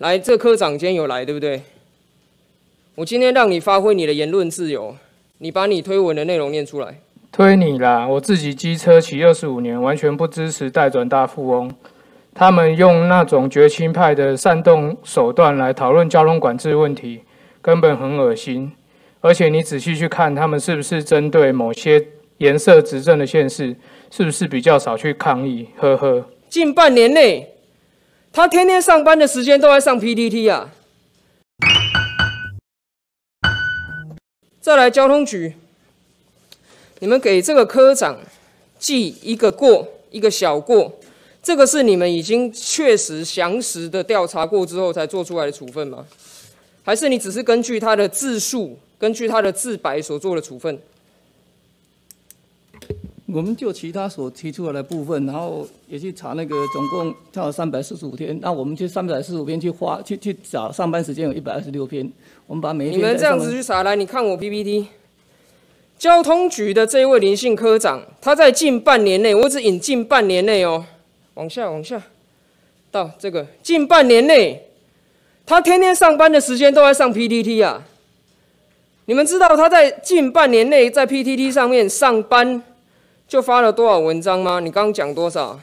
来，这科长今天有来，对不对？我今天让你发挥你的言论自由，你把你推文的内容念出来。推你啦！我自己机车骑二十五年，完全不支持代转大富翁。他们用那种绝亲派的煽动手段来讨论交通管制问题，根本很恶心。而且你仔细去看，他们是不是针对某些颜色执政的县市，是不是比较少去抗议？呵呵。近半年内，他天天上班的时间都在上 PTT 啊。再来交通局，你们给这个科长记一个过，一个小过，这个是你们已经确实详实的调查过之后才做出来的处分吗？还是你只是根据他的自述？根据他的自白所做的处分，我们就其他所提出来的部分，然后也去查那个总共跳三百四十五天，那我们去三百四十五天去花去去找上班时间有一百二十六篇，我们把每一你们这样子去查来，你看我 PPT，交通局的这一位林姓科长，他在近半年内，我只引近半年内哦，往下往下到这个近半年内，他天天上班的时间都在上 PPT 啊。你们知道他在近半年内在 PTT 上面上班就发了多少文章吗？你刚刚讲多少？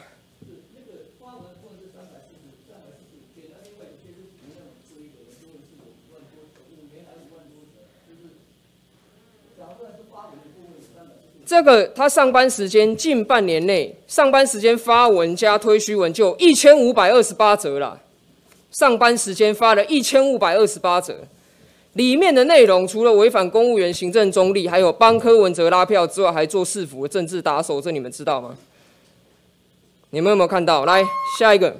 这个他上班时间近半年内上班时间发文加推虚文就一千五百二十八折了，上班时间发了一千五百二十八折。里面的内容除了违反公务员行政中立，还有帮柯文哲拉票之外，还做市府的政治打手，这你们知道吗？你们有没有看到？来下一个，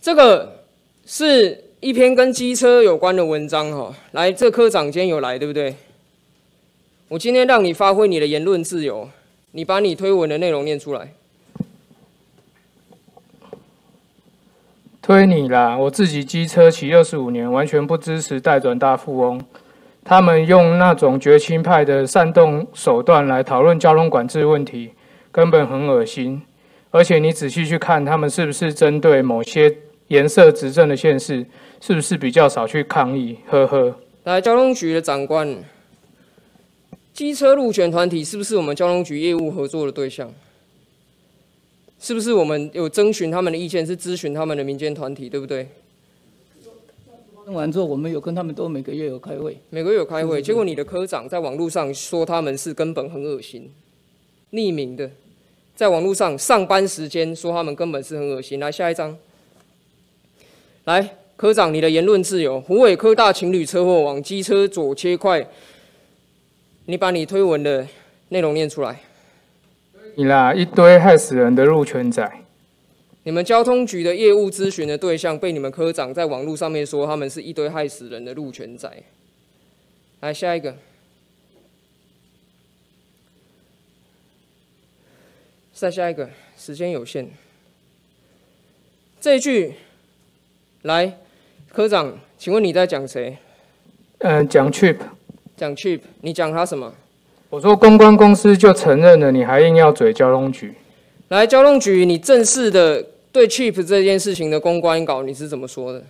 这个是一篇跟机车有关的文章哈。来，这科长今天有来，对不对？我今天让你发挥你的言论自由，你把你推文的内容念出来。推你啦！我自己机车骑二十五年，完全不支持代转大富翁。他们用那种绝亲派的煽动手段来讨论交通管制问题，根本很恶心。而且你仔细去看，他们是不是针对某些颜色执政的县市，是不是比较少去抗议？呵呵。来，交通局的长官，机车路权团体是不是我们交通局业务合作的对象？是不是我们有征询他们的意见？是咨询他们的民间团体，对不对？弄完之后，我们有跟他们都每个月有开会，每个月有开会。结果你的科长在网络上说他们是根本很恶心，匿名的，在网络上上班时间说他们根本是很恶心。来下一张，来科长，你的言论自由。湖尾科大情侣车祸往机车左切块，你把你推文的内容念出来。你啦，一堆害死人的路权仔！你们交通局的业务咨询的对象被你们科长在网络上面说他们是一堆害死人的路权仔。来下一个，再下一个，时间有限。这一句，来，科长，请问你在讲谁？嗯，讲 Chip。讲 Chip，你讲他什么？我说公关公司就承认了，你还硬要嘴交通局？来，交通局，你正式的对 Cheap 这件事情的公关稿你是怎么说的？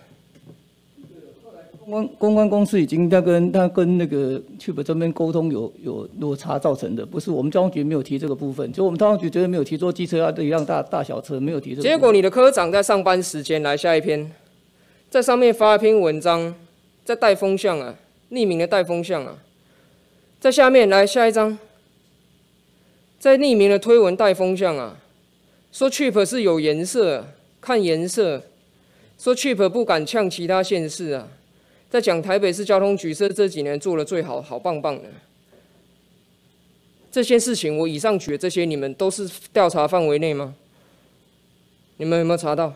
公关公关公司已经在跟他跟那个 Chip 这边沟通，有有落差造成的，不是我们交通局没有提这个部分，就我们交通局绝对没有提说机车啊这一辆大大小车没有提这个。结果你的科长在上班时间来下一篇，在上面发一篇文章，在带风向啊，匿名的带风向啊。在下面来下一张，在匿名的推文带风向啊，说 Chip 是有颜色，看颜色，说 Chip 不敢呛其他县市啊，在讲台北市交通局是这几年做的最好，好棒棒的。这些事情我以上举的这些，你们都是调查范围内吗？你们有没有查到？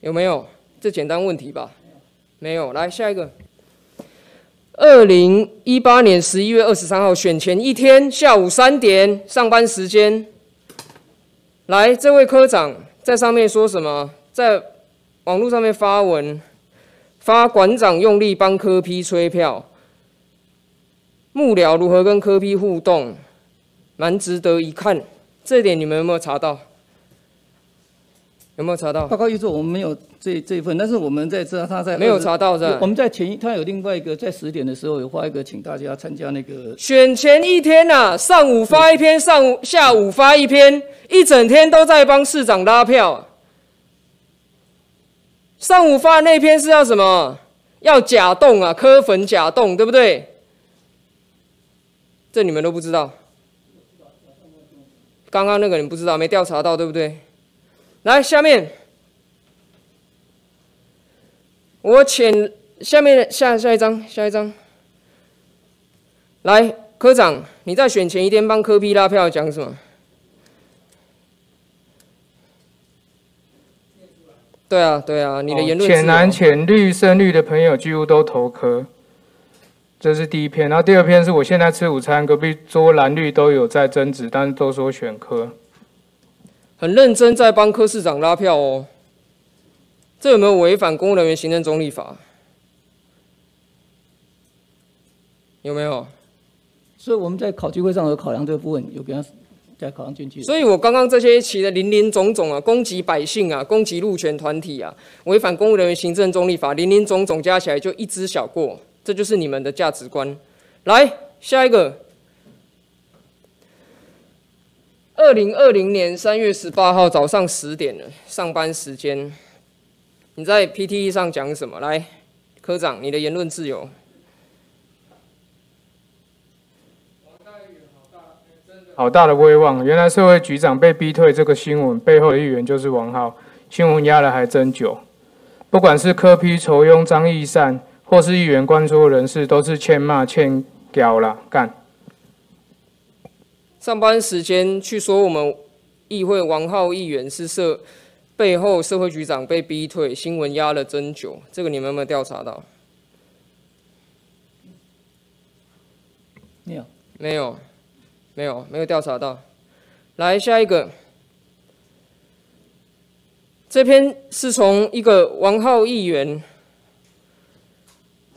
有没有？这简单问题吧？没有。来下一个。二零一八年十一月二十三号选前一天下午三点上班时间，来，这位科长在上面说什么？在网络上面发文，发馆长用力帮科批催票，幕僚如何跟科批互动，蛮值得一看。这点你们有没有查到？有没有查到？报告预作我们没有这这一份，但是我们在知道他在没有查到是吧我们在前一他有另外一个在十点的时候有发一个请大家参加那个选前一天呐、上午发一篇，上午下午发一篇，一整天都在帮市长拉票。上午发的那篇是要什么？要假动啊，磕粉假动，对不对？这你们都不知道。刚刚那个你不知道，没调查到，对不对？来，下面我请下面下下一张，下一张。来，科长，你在选前一天帮科批拉票讲什么？对啊，对啊，你的言论浅蓝、浅绿、深绿的朋友几乎都投科，这是第一篇。然后第二篇是我现在吃午餐，隔壁桌蓝绿都有在争执，但是都说选科。很认真在帮柯市长拉票哦。这有没有违反公务人员行政中立法？有没有？所以我们在考据会上有考量这个部分，有给他再考量进去。所以我刚刚这些起的林林总总啊，攻击百姓啊，攻击路权团体啊，违反公务人员行政中立法，林林总总加起来就一只小过，这就是你们的价值观。来，下一个，二零二零年三月十八号早上十点了，上班时间，你在 PTE 上讲什么？来，科长，你的言论自由。好大的威望！原来社会局长被逼退这个新闻背后的议员就是王浩，新闻压了还真久。不管是科批仇庸张义善，或是议员关说人士，都是欠骂欠屌啦干。上班时间去说我们议会王浩议员是社背后社会局长被逼退，新闻压了真久，这个你们有没有调查到？没有，没有，没有，没有调查到。来下一个，这篇是从一个王浩议员，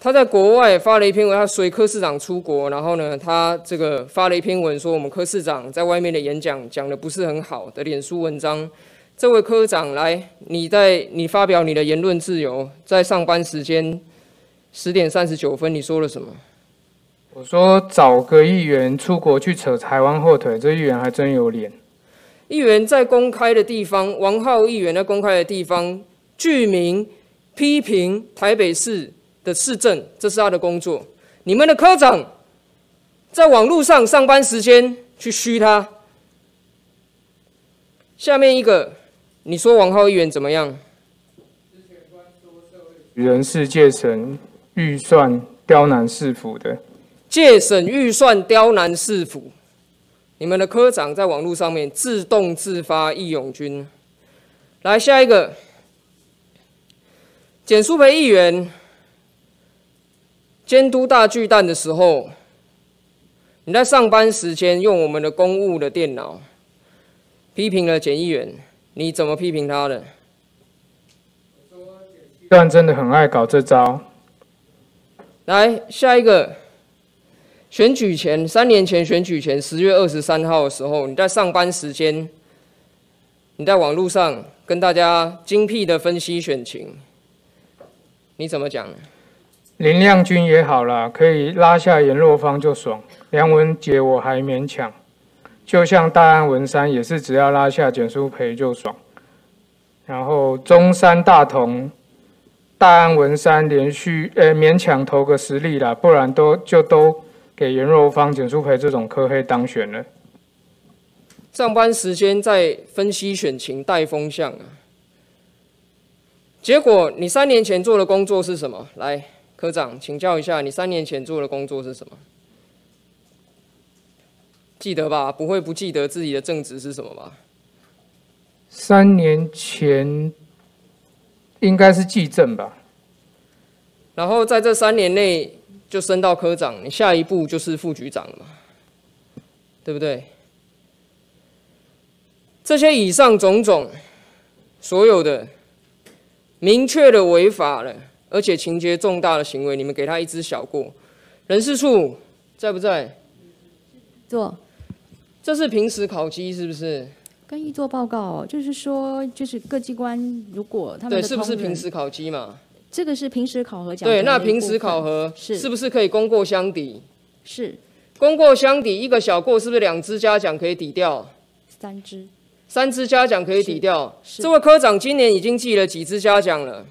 他在国外发了一篇文，他随柯市长出国，然后呢，他这个发了一篇文说我们柯市长在外面的演讲讲的不是很好的脸书文章。这位科长，来，你在你发表你的言论自由，在上班时间十点三十九分，你说了什么？我说找个议员出国去扯台湾后腿，这议员还真有脸。议员在公开的地方，王浩议员在公开的地方，具名批评台北市的市政，这是他的工作。你们的科长在网络上上班时间去虚他。下面一个，你说王浩议员怎么样？人事借审预算刁难市府的，借审预算刁难市府，你们的科长在网络上面自动自发义勇军。来下一个，简书培议员监督大巨蛋的时候，你在上班时间用我们的公务的电脑批评了检议员，你怎么批评他的？但真的很爱搞这招。来下一个，选举前三年前选举前十月二十三号的时候，你在上班时间，你在网络上跟大家精辟的分析选情，你怎么讲？林亮君也好啦，可以拉下阎若芳就爽。梁文杰我还勉强，就像大安文山也是只要拉下简书培就爽。然后中山大同、大安文山连续呃勉强投个实力啦，不然都就都给严若芳、简书培这种科黑当选了。上班时间在分析选情、带风向啊。结果你三年前做的工作是什么？来，科长请教一下，你三年前做的工作是什么？记得吧？不会不记得自己的正职是什么吧？三年前应该是季政吧？然后在这三年内就升到科长，你下一步就是副局长了嘛，对不对？这些以上种种，所有的明确的违法了，而且情节重大的行为，你们给他一支小过。人事处在不在？做这是平时考绩是不是？跟一做报告，就是说，就是各机关如果他们对，是不是平时考绩嘛？这个是平时考核奖对，那平时考核是是不是可以功过相抵？是功过相抵，一个小过是不是两支嘉奖可以抵掉？三支，三支嘉奖可以抵掉。这位科长今年已经记了几支嘉奖了？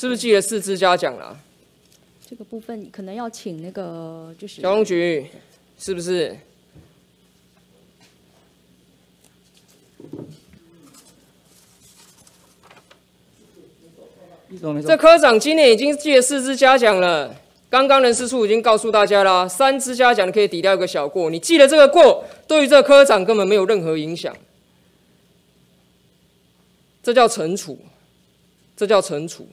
是不是记了四支嘉奖了？这个部分可能要请那个就是交通局是不是？这。科长今年已经记了四支嘉奖了。刚刚人事处已经告诉大家啦，三支嘉奖可以抵掉一个小过。你记了这个过，对于这个科长根本没有任何影响。这叫惩处，这叫惩处。